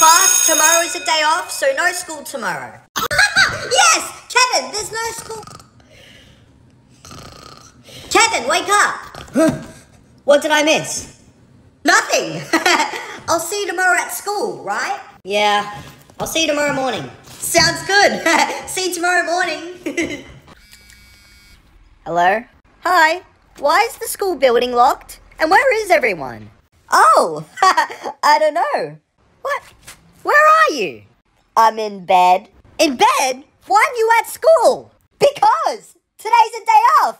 class, tomorrow is a day off, so no school tomorrow. yes! Kevin, there's no school. Kevin, wake up! what did I miss? Nothing! I'll see you tomorrow at school, right? Yeah, I'll see you tomorrow morning. Sounds good. see you tomorrow morning. Hello? Hi. Why is the school building locked? And where is everyone? Oh, I don't know. What? Are you? I'm in bed. In bed? Why aren't you at school? Because today's a day off.